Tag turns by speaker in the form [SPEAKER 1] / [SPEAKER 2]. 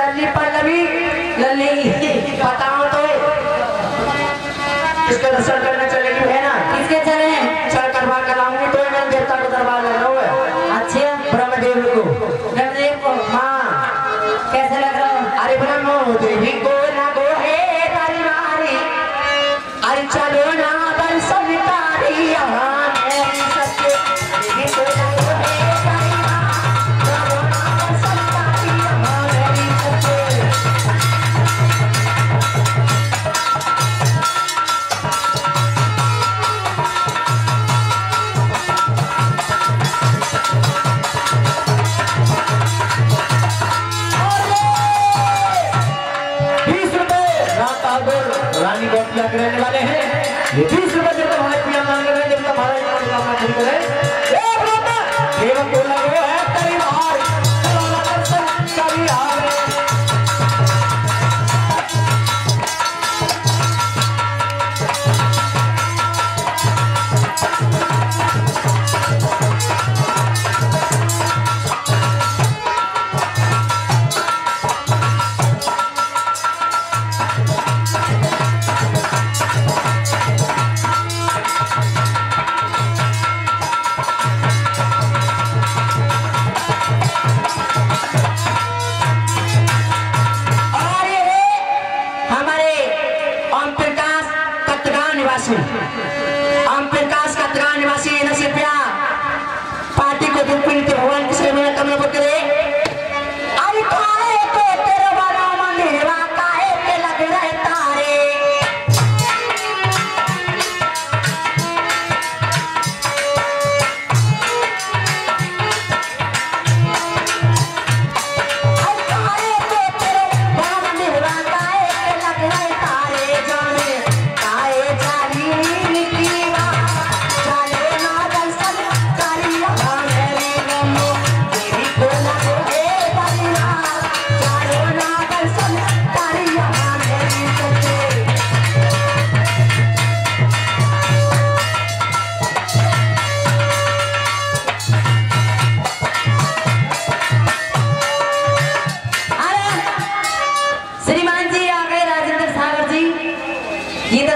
[SPEAKER 1] लल्ली पल्लवी लल्ली बताओ तो इसका दर्शन करना चाहिए। रानी बहुत लग रहने वाले हैं। ये तीस रुपए जब हमारे पिया मान रहे हैं, जब तक हमारा हमारे ओम प्रकाश कतरा निवासी। ओम प्रकाश कतरा निवासी इनसे पार्टी को दिल Y en